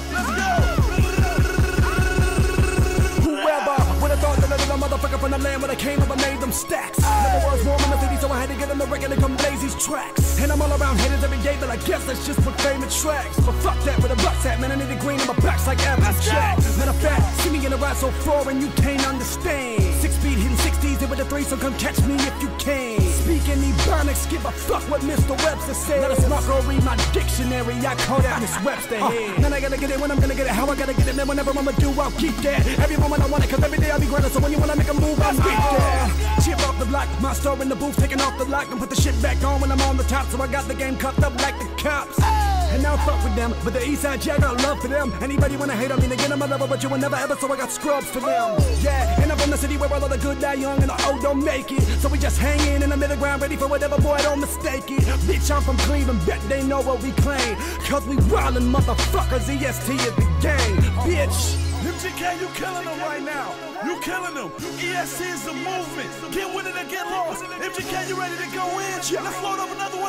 up, let's go. Whoever would have thought that a little motherfucker from the land when I came up, I made them stacks. Never was warm in the city, so I had to get in the record and come blaze these tracks. And I'm all around hitters every day, but I guess that's just for famous tracks. But fuck that with a bucks hat, man. I need a green in my box like Apple Jack. Matter of fact, see me in a ride so far and you can't understand. Six feet hitting 60s, it with a three, so come catch me if you can. Speaking Ebonics, give a fuck what Mr. Webster said. Let a smart girl read my dictionary, I call that Miss Webster uh, head. Then I gotta get it when I'm gonna get it, how I gotta get it, man, whenever I'ma do, I'll keep that. Every moment I want it, cause every day I'll be grinding, so when you wanna make a move, I'll be there. Chip off the block, my store in the booth, taking off the lock, and put the shit back on when I'm on the top, so I got the game cuffed up like the cops. And now fuck with them, but the east side, yeah, I got love for them. Anybody wanna hate on me, they get on my level, but you will never ever, so I got scrubs for them. Yeah, and I'm from the city where all of the good die young and the old don't make it. So we just hanging in the middle ground, ready for whatever, boy, don't mistake it. Bitch, I'm from Cleveland, bet they know what we claim. Cause we wildin' motherfuckers, EST is the game, bitch. MGK, you killing them right now. You killing them. EST is the movement. Get with it or get lost. MGK, you ready to go in? Let's load up another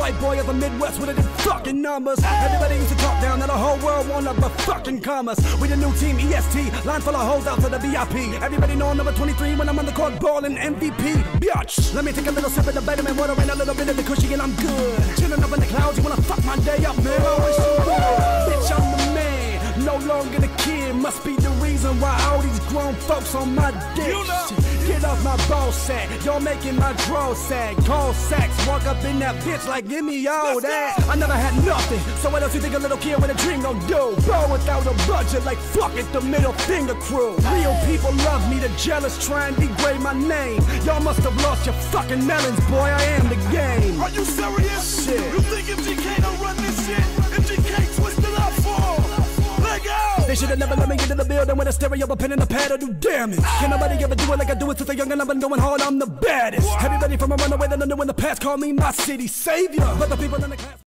white boy of the Midwest with did fucking numbers. Everybody used to talk down, now the whole world wanna but fucking commas. We the new team EST, line full of hoes out to the VIP. Everybody know I'm number 23 when I'm on the court ballin' MVP. Bitch, let me take a little sip of the vitamin water and a little bit of the cushy and I'm good. Chillin' up in the clouds, you wanna fuck my day up, man? Must be the reason why all these grown folks on my dick. You know. Get off my ball sack, y'all making my draw sag. Call sacks, walk up in that bitch like give me all Let's that. go. I never had nothing, so what else you think a little kid with a dream gon' do? Bro without a budget, like fuck it, the middle finger crew. Real people love me, the jealous try and degrade my name. Y'all must have lost your fucking melons, boy. I am the game. Should've never let me get in the building with a stereo, a pen and a pad to do damage. Can nobody ever do it like I do it since a young and I've been going hard, I'm the baddest. Everybody from a runaway that I knew in the past call me my city savior. But the people in the class.